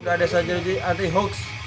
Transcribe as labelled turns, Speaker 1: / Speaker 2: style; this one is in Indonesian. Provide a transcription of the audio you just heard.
Speaker 1: Nggak ada saja anti hoax